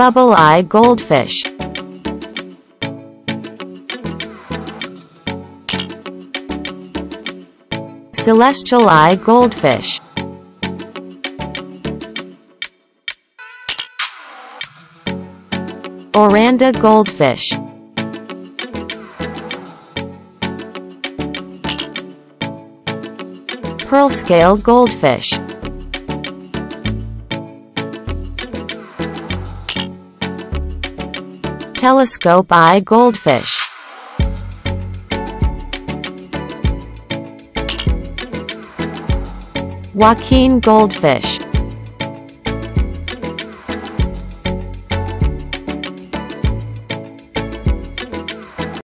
Bubble eye goldfish. Celestial eye goldfish. Oranda goldfish. Pearl scale goldfish. Telescope eye goldfish. Joaquin goldfish.